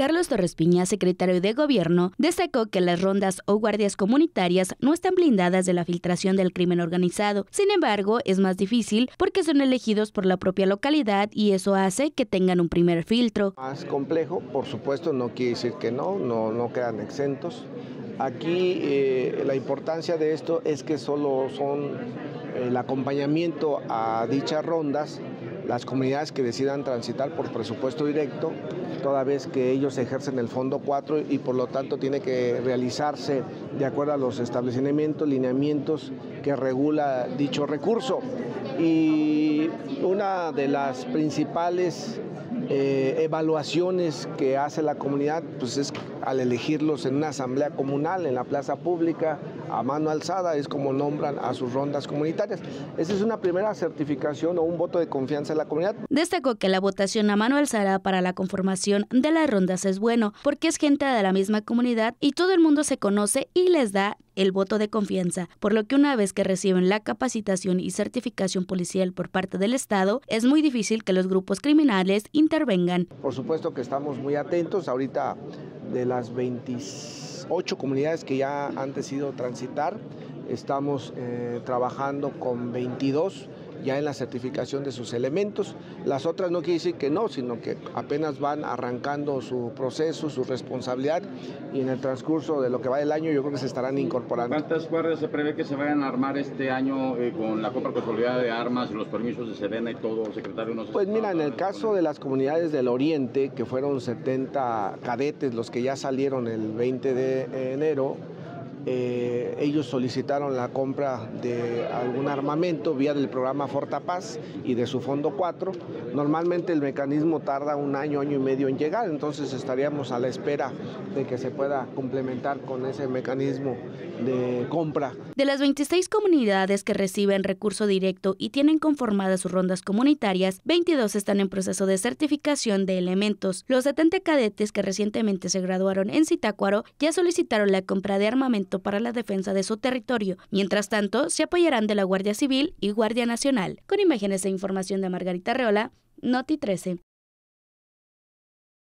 Carlos Torres Piña, secretario de Gobierno, destacó que las rondas o guardias comunitarias no están blindadas de la filtración del crimen organizado. Sin embargo, es más difícil porque son elegidos por la propia localidad y eso hace que tengan un primer filtro. Más complejo, por supuesto, no quiere decir que no, no, no quedan exentos. Aquí eh, la importancia de esto es que solo son el acompañamiento a dichas rondas las comunidades que decidan transitar por presupuesto directo, toda vez que ellos ejercen el Fondo 4 y por lo tanto tiene que realizarse de acuerdo a los establecimientos, lineamientos que regula dicho recurso. Y una de las principales eh, evaluaciones que hace la comunidad pues es al elegirlos en una asamblea comunal, en la plaza pública, a mano alzada, es como nombran a sus rondas comunitarias. Esa es una primera certificación o un voto de confianza en la comunidad. Destacó que la votación a mano alzada para la conformación de las rondas es bueno, porque es gente de la misma comunidad y todo el mundo se conoce y les da el voto de confianza, por lo que una vez que reciben la capacitación y certificación policial por parte del Estado, es muy difícil que los grupos criminales intervengan. Por supuesto que estamos muy atentos, ahorita de las 28 comunidades que ya han decidido transitar, estamos eh, trabajando con 22 ya en la certificación de sus elementos. Las otras no quiere decir que no, sino que apenas van arrancando su proceso, su responsabilidad y en el transcurso de lo que va del año yo creo que se estarán incorporando. ¿Cuántas guardias se prevé que se vayan a armar este año eh, con la compra consolidada de armas y los permisos de Sedena y todo, secretario? No pues mira, en el caso de las comunidades del Oriente, que fueron 70 cadetes los que ya salieron el 20 de enero, eh, ellos solicitaron la compra de algún armamento vía del programa Fortapaz y de su Fondo 4. Normalmente el mecanismo tarda un año, año y medio en llegar, entonces estaríamos a la espera de que se pueda complementar con ese mecanismo de compra. De las 26 comunidades que reciben recurso directo y tienen conformadas sus rondas comunitarias, 22 están en proceso de certificación de elementos. Los 70 cadetes que recientemente se graduaron en Zitácuaro ya solicitaron la compra de armamento para la defensa de su territorio. Mientras tanto, se apoyarán de la Guardia Civil y Guardia Nacional. Con imágenes e información de Margarita Reola, Noti 13.